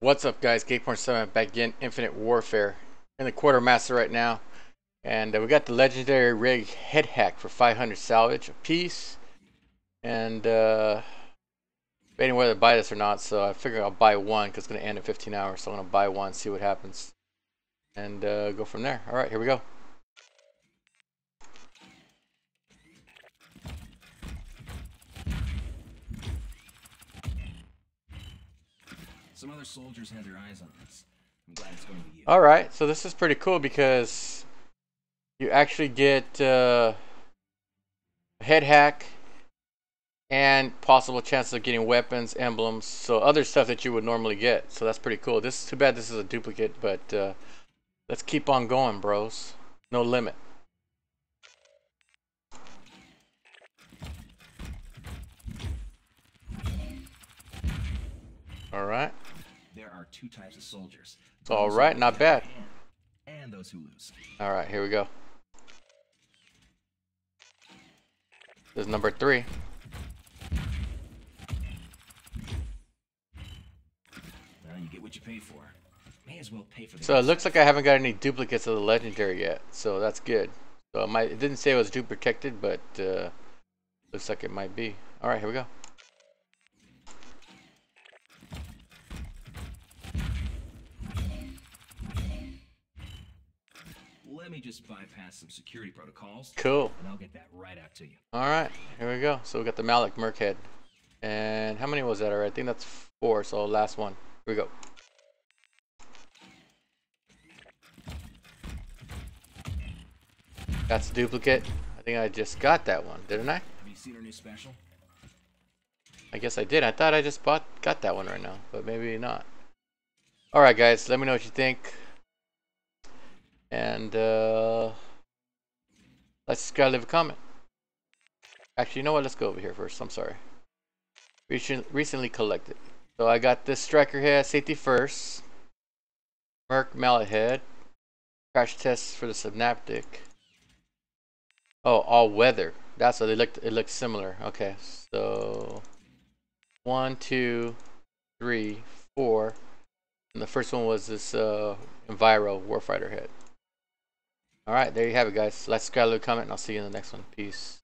What's up, guys? GPStuntMan back again. Infinite Warfare in the Quartermaster right now, and uh, we got the legendary rig head hack for 500 salvage a piece, and uh, debating whether to buy this or not. So I figure I'll buy one because it's gonna end in 15 hours. So I'm gonna buy one, see what happens, and uh, go from there. All right, here we go. Some other soldiers had their eyes on this. I'm glad it's going to be you. All right, so this is pretty cool because you actually get uh, a head hack and possible chances of getting weapons, emblems, so other stuff that you would normally get. So that's pretty cool. This is too bad this is a duplicate, but uh, let's keep on going, bros. No limit. All right. There are two types of soldiers. All who not bad. And those who lose. All right, here we go. This is number three. Well, you get what you pay for. May as well pay for the So it looks like I haven't got any duplicates of the legendary yet, so that's good. So it, might, it didn't say it was dupe protected, but uh, looks like it might be. All right, here we go. Let me just bypass some security protocols. Cool. And I'll get that right out to you. All right, here we go. So we got the Malik Merkhead, and how many was that? Already? I think that's four. So last one. Here we go. That's a duplicate. I think I just got that one, didn't I? Have you seen our new special? I guess I did. I thought I just bought got that one right now, but maybe not. All right, guys, let me know what you think, and uh, let's gotta leave a comment. Actually, you know what? Let's go over here first. I'm sorry. Recent, recently collected. So I got this striker head, safety first, Merc mallet head, crash test for the synaptic. Oh, all weather. That's what they looked. It looks similar. Okay, so one, two, three, four, and the first one was this uh, Enviro Warfighter head. All right, there you have it, guys. Let's grab a little comment, and I'll see you in the next one. Peace.